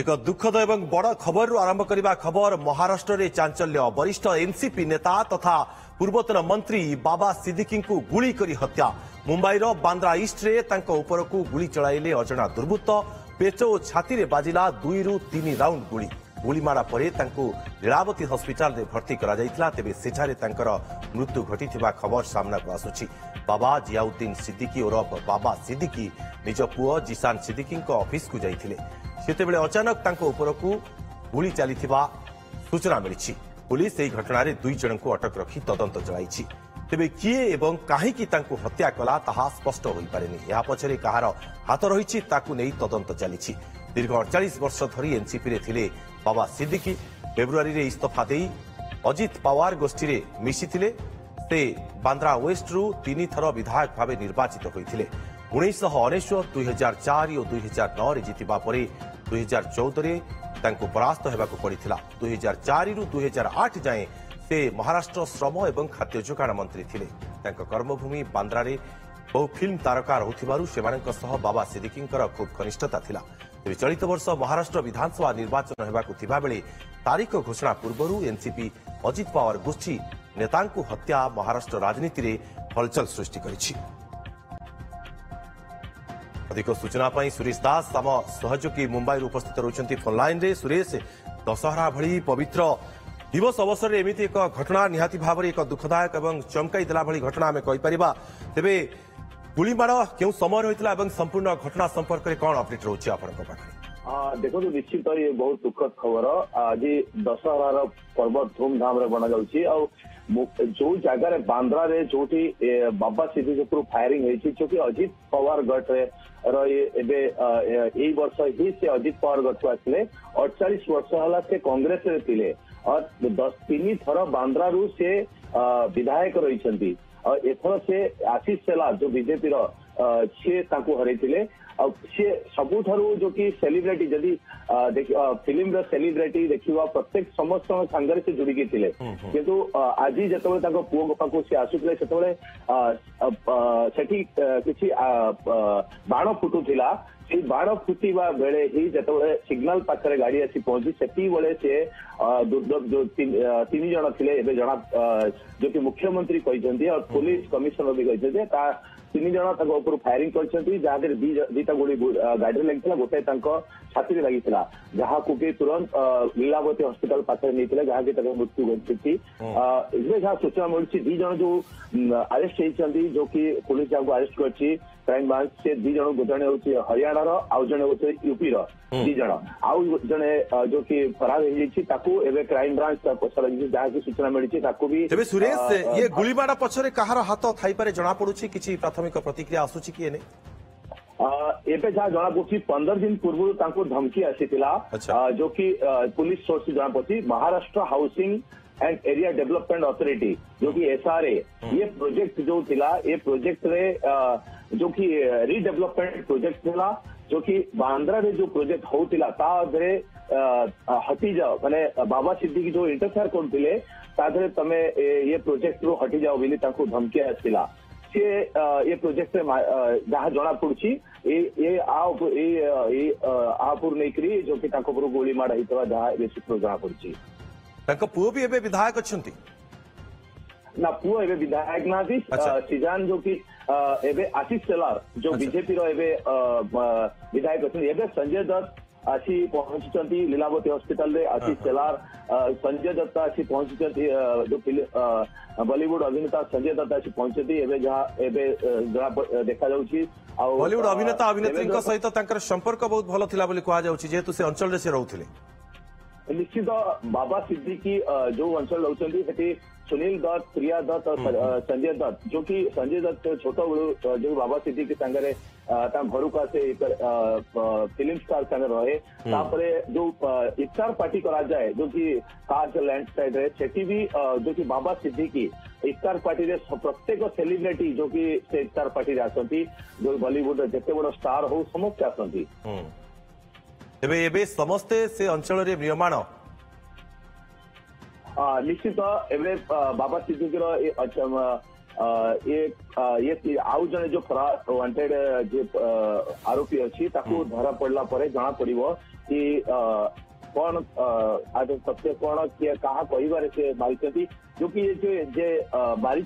ଏକ ଦୁଃଖଦ ଏବଂ ବଡ଼ ଖବରରୁ ଆରମ୍ଭ କରିବା ଖବର ମହାରାଷ୍ଟ୍ରରେ ଚାଞ୍ଚଲ୍ୟ ବରିଷ୍ଠ ଏନ୍ସିପି ନେତା ତଥା ପୂର୍ବତନ ମନ୍ତ୍ରୀ ବାବା ସିଦ୍ଦିକିଙ୍କୁ ଗୁଳି କରି ହତ୍ୟା ମୁମ୍ବାଇର ବାନ୍ଦ୍ରା ଇଷ୍ଟରେ ତାଙ୍କ ଉପରକୁ ଗୁଳି ଚଳାଇଲେ ଅଜଣା ଦୁର୍ବୃତ୍ତ ପେଚ ଓ ଛାତିରେ ବାଜିଲା ଦୁଇରୁ ତିନି ରାଉଣ୍ଡ ଗୁଳି ଗୁଳିମାଡ଼ ପରେ ତାଙ୍କୁ ଲୀଳାବତୀ ହସ୍ପିଟାଲରେ ଭର୍ତ୍ତି କରାଯାଇଥିଲା ତେବେ ସେଠାରେ ତାଙ୍କର ମୃତ୍ୟୁ ଘଟିଥିବା ଖବର ସାମ୍ନାକୁ ଆସୁଛି ବାବା ଜିଆଉଦ୍ଦିନ ସିଦ୍ଦିକି ଓରଫ ବାବା ସିଦ୍ଦିକି ନିଜ ପୁଅ ଜିଶାନ ସିଦ୍ଦିକିଙ୍କ ଅଫିସକୁ ଯାଇଥିଲେ ସେତେବେଳେ ଅଚାନକ ତାଙ୍କ ଉପରକୁ ଗୁଳି ଚାଲିଥିବା ସୂଚନା ମିଳିଛି ପୁଲିସ୍ ଏହି ଘଟଣାରେ ଦୁଇ ଜଣଙ୍କୁ ଅଟକ ରଖି ତଦନ୍ତ ଚଳାଇଛି ତେବେ କିଏ ଏବଂ କାହିଁକି ତାଙ୍କୁ ହତ୍ୟା କଲା ତାହା ସ୍ପଷ୍ଟ ହୋଇପାରିନି ଏହା ପଛରେ କାହାର ହାତ ରହିଛି ତାକୁ ନେଇ ତଦନ୍ତ ଚାଲିଛି ଦୀର୍ଘ ଅଡ଼ଚାଳିଶ ବର୍ଷ ଧରି ଏନ୍ସିପିରେ ଥିଲେ বাবা সিদ্দিকি ফেব্রুয়ারির ইস্তফা দেই অজিত পাওয়ার গোষ্ঠীরে মিশিলে ସେ ବାନ୍ଦ୍ରା ୱେଷ୍ଟରୁ ତିନିଥର ବିଧାୟକ ଭାବେ ନିର୍ବାଚିତ ହୋଇଥିଲେ ଉଣେଇଶହ ଅନେଶ୍ୱତ ଦୁଇହଜାର ଚାରି ଓ ଦୁଇହଜାର ନଅରେ ଜିତିବା ପରେ ଦୁଇହଜାର ଚଉଦରେ ତାଙ୍କୁ ପରାସ୍ତ ହେବାକୁ ପଡ଼ିଥିଲା ଦୁଇହଜାର ଚାରିରୁ ଦୁଇହଜାର ଆଠ ଯାଏଁ ସେ ମହାରାଷ୍ଟ୍ର ଶ୍ରମ ଏବଂ ଖାଦ୍ୟ ଯୋଗାଣ ମନ୍ତ୍ରୀ ଥିଲେ ତାଙ୍କ କର୍ମଭୂମି ବାନ୍ଦ୍ରାରେ ବହୁ ଫିଲ୍ମ ତାରକା ରହୁଥିବାରୁ ସେମାନଙ୍କ ସହ ବାବା ସିଦ୍ଦିକିଙ୍କର ଖୁବ୍ ଘନିଷ୍ଠତା ଥିଲା ତେବେ ଚଳିତ ବର୍ଷ ମହାରାଷ୍ଟ୍ର ବିଧାନସଭା ନିର୍ବାଚନ ହେବାକୁ ଥିବାବେଳେ ତାରିଖ ଘୋଷଣା ପୂର୍ବରୁ ଏନ୍ସିପି ଅଜିତ ପାୱାର ଗୋଷ୍ଠୀ ନେତାଙ୍କୁ ହତ୍ୟା ମହାରାଷ୍ଟ୍ର ରାଜନୀତିରେ ହଲଚଲ ସୃଷ୍ଟି କରିଛି ଅଧିକ ସୂଚନା ପାଇଁ ସୁରେଶ ଦାସ ଆମ ସହଯୋଗୀ ମୁମ୍ବାଇରୁ ଉପସ୍ଥିତ ରହୁଛନ୍ତି ଫୋନ୍ଲାଇନ୍ରେ ସୁରେଶ ଦଶହରା ଭଳି ପବିତ୍ର ଦିବସ ଅବସରରେ ଏମିତି ଏକ ଘଟଣା ନିହାତି ଭାବରେ ଏକ ଦୁଃଖଦାୟକ ଏବଂ ଚମକାଇ ଦେଲା ଭଳି ଘଟଣା ଆମେ କହିପାରିବା ତେବେ ଗୁଳିମାଡ଼ କେଉଁ ସମୟରେ ହୋଇଥିଲା ଏବଂ ସମ୍ପୂର୍ଣ୍ଣ ଘଟଣା ସମ୍ପର୍କରେ କ'ଣ ଅପଡେଟ୍ ରହୁଛି ଆପଣଙ୍କ ପାଖରେ ଦେଖନ୍ତୁ ନିଶ୍ଚିତ ଇଏ ବହୁତ ଦୁଃଖଦ ଖବର ଆଜି ଦଶହରାର ପର୍ବ ଧୁମଧାମରେ ବନାଯାଉଛି ଆଉ ଯୋଉ ଜାଗାରେ ବାନ୍ଦ୍ରାରେ ଯୋଉଠି ବାବା ସିଦ୍ଧି ଉପରୁ ଫାୟାରିଂ ହେଇଛି ଯୋଉଠି ଅଜିତ ପୱାର ଗଟରେ ର ଏବେ ଏଇ ବର୍ଷ ହିଁ ସେ ଅଜିତ ପୱାର ଗଠକୁ ଆସିଲେ ଅଠଚାଳିଶ ବର୍ଷ ହେଲା ସେ କଂଗ୍ରେସରେ ଥିଲେ ତିନି ଥର ବାନ୍ଦ୍ରାରୁ ସେ ବିଧାୟକ ରହିଛନ୍ତି एथर से आशीष सेला जो बीजेपी सी हर सी सबुठ जो कि सेलिब्रिटी जदि फिल्म रेलिब्रिट देखा प्रत्येक समस्त सांगे से जोड़ी थे कि आज जो पुओं पाक सी आसुले से किसी बाण फुटुला ସେଇ ବାଣ ଫୁଟିବା ବେଳେ ହିଁ ଯେତେବେଳେ ସିଗ୍ନାଲ ପାଖରେ ଗାଡି ଆସି ପହଞ୍ଚି ସେତିକିବେଳେ ସେ ଦୁର୍ଦ୍ଦ ତିନି ଜଣ ଥିଲେ ଏବେ ଜଣା ଯୋଉକି ମୁଖ୍ୟମନ୍ତ୍ରୀ କହିଛନ୍ତି ଆଉ ପୋଲିସ କମିଶନର ବି କହିଛନ୍ତି ତା ତିନି ଜଣ ତାଙ୍କ ଉପରୁ ଫାୟାରିଂ କରିଛନ୍ତି ଯାହା ଦେହରେ ଦିଟା ଗୁଳି ଗାଡିରେ ଲାଗିଥିଲା ଗୋଟେ ତାଙ୍କ ଛାତିରେ ଲାଗିଥିଲା ଯାହାକୁ କି ତୁରନ୍ତ ଲୀଳାବତୀ ହସ୍ପିଟାଲ ପାଖରେ ନେଇଥିଲେ ଯାହାକି ତାଙ୍କ ମୃତ୍ୟୁ ଘଟିଛି ଏବେ ଯାହା ସୂଚନା ମିଳୁଛି ଦି ଜଣ ଯୋଉ ଆରେଷ୍ଟ ହେଇଛନ୍ତି ଯୋଉ କି ପୋଲିସ ଯାହାକୁ ଆରେଷ୍ଟ କରିଛି क्राइम ब्रांच से दु जन जो हूँ हरियाणार आउ जे हूँ यूपी रि जन आउ जे जो कि फरार क्राइम ब्रांच पचरा सूचना मिली भी सुरेश ये गुड़माड़ पचर हाथ थी जना पड़ी किसी प्राथमिक प्रतिक्रिया आसूच कि एवं जहां जना पड़ी पंदर दिन पूर्व धमकी आसी जो कि पुलिस सोर्स जना पड़ी Maharashtra housing and area development authority जो कि एसआरए ये प्रोजेक्ट जो थिला ये प्रोजेक्ट रे जो कि रिडेवलपमेंट प्रोजेक्ट थिला जो कि बांद्रा रे जो प्रोजेक्ट होतिला ता हटी जाओ माने बाबा सिद्दीकी जो इंटरफेयर करथिले ता ये प्रोजेक्ट रो हटी जाओ बिनि धमकी ये प्रोजेक्ट रे जहां जणा पडछि ए ए जो कि गोली मार हितवा जहां ये सूत्र पुओ भी विधायक छथि ना पुओ विधायक ना थी जो कि ଏବେ ଆଶିଷ ସେଲାର ଯୋଉ ବିଜେପିର ଏବେ ବିଧାୟକ ଅଛନ୍ତି ଏବେ ସଞ୍ଜୟ ଦତ୍ତ ଆସି ପହଞ୍ଚିଛନ୍ତି ଲୀଲାବତୀ ହସ୍ପିଟାଲରେ ଆଶିଷ ସେଲାର ସଞ୍ଜୟ ଦତ୍ତ ଆସି ପହଞ୍ଚିଛନ୍ତି ବଲିଉଡ ଅଭିନେତା ସଞ୍ଜୟ ଦତ୍ତ ଆସି ପହଞ୍ଚିଛନ୍ତି ଏବେ ଯାହା ଏବେ ଦେଖାଯାଉଛି ଆଉ ବଲିଉଡ ଅଭିନେତା ଅଭିନେତ୍ରୀଙ୍କ ସହିତ ତାଙ୍କର ସମ୍ପର୍କ ବହୁତ ଭଲ ଥିଲା ବୋଲି କୁହାଯାଉଛି ଯେହେତୁ ସେ ଅଞ୍ଚଳରେ ସେ ରହୁଥିଲେ निश्चित बाबा सिद्दीकी जो वंशाल लावली सुनील दत्त प्रिया दत्त हम्म, हम्म। संजय दत्त जो कि संजय दत्त छोट जो बाबा सिद्दीकी सागर घर को आसे फिल्म स्टार सागर रहे हम्म। जो इफ्तार पार्टी करा जाए जो कि कार लैंडस्लाइड है सेठी भी जो कि बाबा सिद्दीकी इफ्तार पार्टी रे प्रत्येक सेलिब्रिटी जो कि से इफ्तार पार्टी आसती जो बॉलीवुड जिते बड़ स्टार हो समस्त आसती ତେବେ ଏବେ ସମସ୍ତେ ସେ ଅଞ୍ଚଳରେ ମ୍ରିୟମାଣ ନିଶ୍ଚିତ ଏବେ ବାବା ସିଦ୍ଦିକିର ଆଉ ଜଣେ ଯୋଉ ୱାଣ୍ଟେଡ ଯେ ଆରୋପୀ ଅଛି ତାକୁ ଧରା ପଡିଲା ପରେ ଜଣାପଡିବ କି कौन आज सत्य कौन किए कह मारी जो कि मारी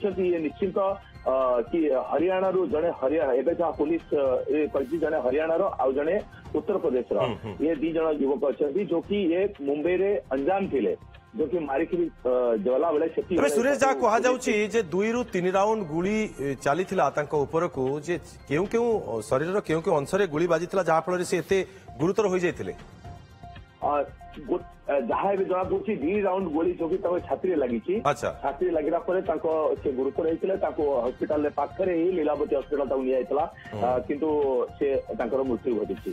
निश्चिंत कि हरियाणा रु जड़े हरियाणा एवं जहां पुलिस जड़े हरियाणा आज जड़े उत्तर प्रदेश हम्म, हम्म। ये दिज युवक अच्छा जो कि ये मुंबई रे अंजाम थे जो कि मारिकी गला बेले सुरेश जहां कह दुई रु तीन राउंड गुड़ चली के शरीर क्यों अंश गुड़ बाजी जहाँफल से गुरुतर हो जाते ଯାହା ଏବେ ଜଣା ପଡୁଛି ରାଉଣ୍ଡ ଗୋଳି ଯୋଗୀ ତାଙ୍କ ଛାତିରେ ଲାଗିଛି ଛାତିରେ ଲାଗିଲା ପରେ ତାଙ୍କ ସେ ଗୁରୁତର ହେଇଥିଲେ ତାଙ୍କୁ ହସ୍ପିଟାଲରେ ପାଖରେ ହିଁ ଲୀଳାବତୀ ହସ୍ପିଟାଲ ତାଙ୍କୁ ନିଆଯାଇଥିଲା କିନ୍ତୁ ସେ ତାଙ୍କର ମୃତ୍ୟୁ ଘଟିଛି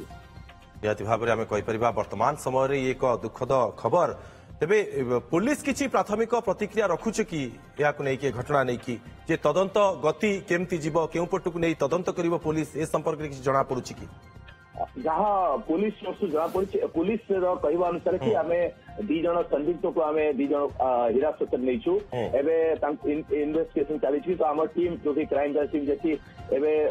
ନିହାତି ଭାବରେ ଆମେ କହିପାରିବା ବର୍ତ୍ତମାନ ସମୟରେ ଏକ ଦୁଃଖଦ ଖବର ତେବେ ପୋଲିସ କିଛି ପ୍ରାଥମିକ ପ୍ରତିକ୍ରିୟା ରଖୁଛି କି ଏହାକୁ ନେଇକି ଘଟଣା ନେଇକି ଯେ ତଦନ୍ତ ଗତି କେମିତି ଯିବ କେଉଁ ପଟକୁ ନେଇ ତଦନ୍ତ କରିବ ପୋଲିସ ଏ ସମ୍ପର୍କରେ କିଛି ଜଣାପଡ଼ୁଛି କି जहाँ पुलिस सोर्स जहाँ पड़ी पुलिस କହିବା ଅନୁସାରେ କି दी संदिग्ध को आम दी हिरासत नहीं इनभेस्टिगेसन चली तो आम टीम जो कि क्राइम ब्रांच टीम जैसी एवं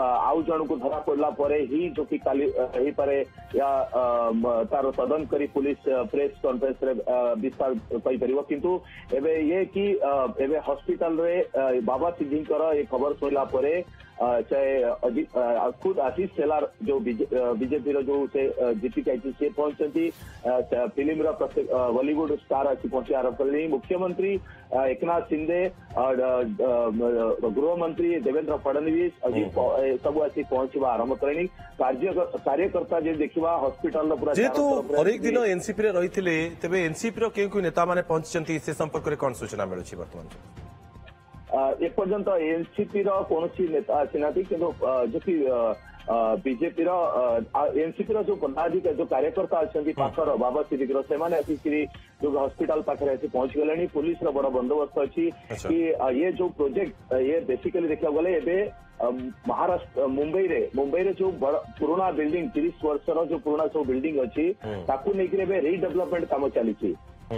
आउ जन को धरा पड़ा पर ही जो कि पारे या तार तदन कर पुलिस प्रेस कन्फरेन्स विस्तार पार कितु एवं ये कि हस्पिटाल बाबा सिद्धि ये खबर शुणला चाहे खुद आशीष सेलार जो बीजेपी जो से जीती जाती सी पहुंचती फिल्म વલીવુડ સ્કારા થી પહોંચ્યા રકલી મુખ્યમંત્રી એકના સિંડે ગ્રામ મંત્રી દેવેન્દ્ર પડનવીજી સગવા થી પહોંચીવા આરંભ કરેની કાર્યકર્તા જે દેખવા હોસ્પિટલ નું પુરા જેતું દરેક દિન NCP રે રહી તલે NCP રો કયો કી નેતા માને પહોંચતી છે સંપર્ક રે કણ સૂચના મળુ છે વર્તમાન આ એક પર્જંત NCP રો કોણસી નેતા છે નથી કીધું જોકી ବିଜେପିର ଏନସିପିର ଯୋଉ ପଦାଧିକ ଯୋଉ କାର୍ଯ୍ୟକର୍ତ୍ତା ଅଛନ୍ତି ପାଖର ବାବା ଶ୍ରୀଙ୍କର ସେମାନେ ଆସିକିରି ଯୋଉ ହସ୍ପିଟାଲ ପାଖରେ ଆସି ପହଞ୍ଚିଗଲେଣି ପୋଲିସର ବଡ ବନ୍ଦୋବସ୍ତ ଅଛି କି ଇଏ ଯୋଉ ପ୍ରୋଜେକ୍ଟ ଇଏ ବେସିକାଲି ଦେଖିବାକୁ ଗଲେ ଏବେ ମହାରାଷ୍ଟ୍ର ମୁମ୍ବାଇରେ ମୁମ୍ବାଇରେ ଯୋଉ ପୁରୁଣା ବିଲ୍ଡିଂ ତିରିଶ ବର୍ଷର ଯୋଉ ପୁରୁଣା ସବୁ ବିଲ୍ଡିଂ ଅଛି ତାକୁ ନେଇକିରି ଏବେ ରିଡେଭଲପମେଣ୍ଟ କାମ ଚାଲିଛି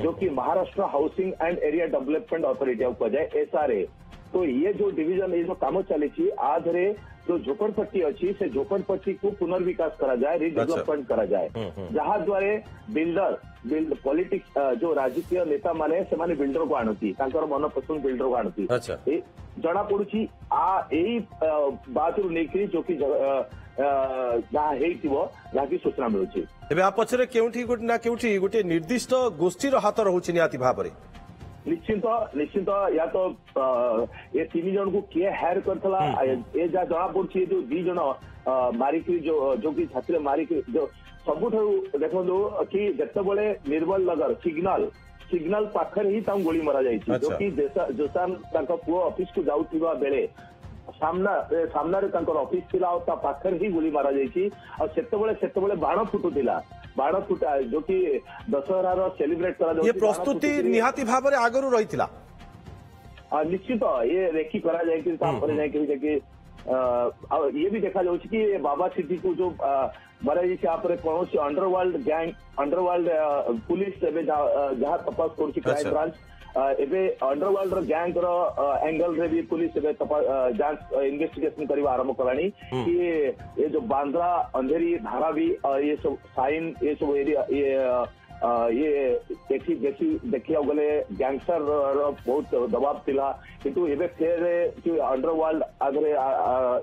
ଯୋଉକି Maharashtra housing and area development authority ଆଉ କୁହାଯାଏ ଏସ୍ଆର୍ଏ तो ये जो डिवीजन ये जो काम चली आ धरे जो झोपड़पट्टी अच्छी से झोपड़पट्टी को पुनर्विकास करा जाए रिडेवलपमेंट अच्छा। करा जाए हम्म, हम्म। जहाँ द्वारे बिल्डर बिल्ड पॉलिटिक्स जो राजकीय नेता माने से माने बिल्डर को आणती मन पसंद बिल्डर को आणती जना पड़ी आ यही बात रू नहीं जो कि सूचना मिलूँ आ पचर के गोटे निर्दिष्ट गोष्ठी हाथ रोचे निहाती भाव निश्चिंत निश्चिंत या तो ये तीन जन को किए हायर कर जना पड़ी जो दी जन मारिक जो जो कि छाती मारिकी जो सबुठ देख कि जिते निर्बल नगर सिग्नल सिग्नल पाखे ही गोली मरा जा जो कि जोसान पुओ अफिस को जाऊ सामना सामन अफिस्ला ही गोली मरा जाते बाण फुटुला ବାଣ ଫୁଟା ଯୋଉଠି ଦଶହରାର ସେଲିବ୍ରେଟ୍ କରାଯାଉଛି ଏ ପ୍ରସ୍ତୁତି ନିହାତି ଭାବରେ ଆଗରୁ ରହିଥିଲା ନିଶ୍ଚିତ ଇଏ ରେଖି କରାଯାଇକି ତାପରେ ଯାଇକି ଯାଇକି ଆଉ ଇଏ ବି ଦେଖାଯାଉଛି କି ବାବା ସିଦ୍ଧିକୁ ଯୋଉ ମରାଯାଇଛି ତାପରେ କୌଣସି ଅଣ୍ଡରୱାର୍ଲଡ ଗ୍ୟାଙ୍ଗ ଅଣ୍ଡରୱାର୍ଲଡ ପୁଲିସ ଏବେ ଯାହା ତପାସ କରୁଛି କ୍ରାଇମ ବ୍ରାଞ୍ଚ एवं अंडरवर्ल्ड गैंग रंगल भी पुलिस जांच इन्वेस्टिगेशन करवा आरंभ कला कि ये जो बांद्रा अंधेरी धारावी ये सब साइन ये सब एरिया ये देखी देखी देखिया गले गैंगस्टर बहुत दबाव था कि फेर अंडरवर्ल्ड आगे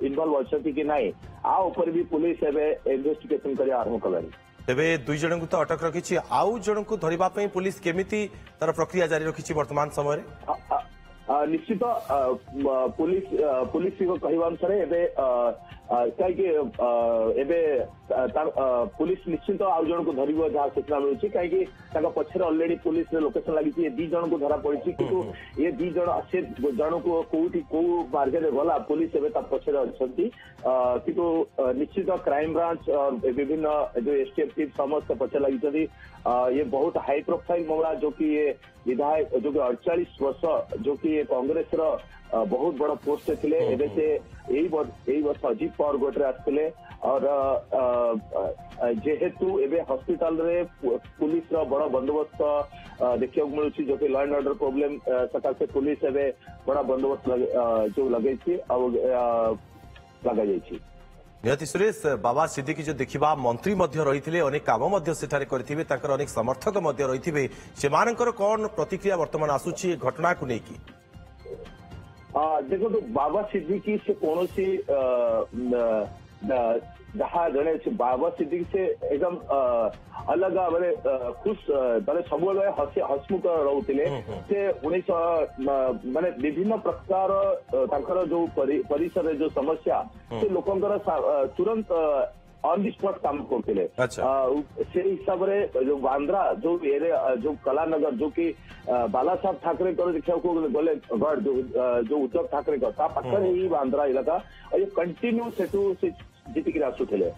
इनवल्व अच्छा कि नहीं आ उपर भी पुलिस एवं इन्वेस्टिगेशन कर आरंभ कला ତେବେ ଦୁଇ ଜଣଙ୍କୁ ତ ଅଟକ ରଖିଛି ଆଉ ଜଣଙ୍କୁ ଧରିବା ପାଇଁ ପୋଲିସ କେମିତି ତାର ପ୍ରକ୍ରିୟା ଜାରି ରଖିଛି ବର୍ତ୍ତମାନ ସମୟରେ ନିଶ୍ଚିତ ପୋଲିସ ପୋଲିସଙ୍କ କହିବା ଅନୁସାରେ ଏବେ କାହିଁକି ଏବେ ପୋଲିସ ନିଶ୍ଚିତ ଆଉ ଜଣକୁ ଧରିବ ଯାହା ସୂଚନା ମିଳୁଛି କାହିଁକି ତାଙ୍କ ପଛରେ ଅଲରେଡି ପୋଲିସରେ ଲୋକେସନ ଲାଗିଛି ଏ ଦି ଜଣଙ୍କୁ ଧରା ପଡିଛି କିନ୍ତୁ ଏ ଦି ଜଣ ସେ ଜଣକୁ କୋଉଠି କୋଉ ମାର୍ଗରେ ଗଲା ପୋଲିସ ଏବେ ତା ପଛରେ ଅଛନ୍ତି କିନ୍ତୁ ନିଶ୍ଚିତ କ୍ରାଇମବ୍ରାଞ୍ଚ ବିଭିନ୍ନ ଯୋଉ ଏସଟିଏଫ ଟିମ୍ ସମସ୍ତେ ପଛରେ ଲାଗିଛନ୍ତି ये बहुत हाई प्रोफाइल मामला जो कि ये विधायक जो कि अड़चालीस वर्ष जो कि ସିଏ କଂଗ୍ରେସର ବହୁତ ବଡ ପୋଷ୍ଟରେ ଥିଲେ ଏବେ ସେ ଏଇ ଏଇ ବର୍ଷ ଅଜିତ ପାୱାର ଗୋଟରେ ଆସିଥିଲେ और ଯେହେତୁ ଏବେ ହସ୍ପିଟାଲରେ ପୁଲିସର ବଡ ବନ୍ଦୋବସ୍ତ ଦେଖିବାକୁ ମିଳୁଛି ଯୋଉଠି ଲ ଆଣ୍ଡ ଅର୍ଡର ପ୍ରୋବ୍ଲେମ ସକାଶେ ପୁଲିସ ଏବେ ବଡ ବନ୍ଦୋବସ୍ତ ଯୋଉ ଲଗେଇଛି ଆଉ ଲଗାଯାଇଛି ନିହାତି ସୁରେଶ ବାବା ସିଦ୍ଦିକି ଯେଉଁ ଦେଖିବା ମନ୍ତ୍ରୀ ମଧ୍ୟ ରହିଥିଲେ ଅନେକ କାମ ମଧ୍ୟ ସେଠାରେ କରିଥିବେ ତାଙ୍କର ଅନେକ ସମର୍ଥକ ମଧ୍ୟ ରହିଥିବେ ସେମାନଙ୍କର କ'ଣ ପ୍ରତିକ୍ରିୟା ବର୍ତ୍ତମାନ ଆସୁଛି ଏ ଘଟଣାକୁ ନେଇକି আ দেখো তো বাবা সিদ্ধি কি সে কোন সে আ দাহ গনেশ বাবা সিদ্ধি সে একদম আলাদা মানে খুব মানে সবল হসে হাসমুখ রউতিলে সে 19 মানে বিভিন্ন প্রকার তারকার যে পরিসের যে সমস্যা সে লোকন তারা চুরন্ত ऑन दी स्पॉट काम को के अच्छा। से जो बांद्रा जो एरे जो कलानगर जो कि बाला साहब ठाकरे कर को गले गढ़ जो जो उद्धव ठाकरे कर ता ही बांद्रा इलाका और ये कंटिन्यू से जीतिक आसुले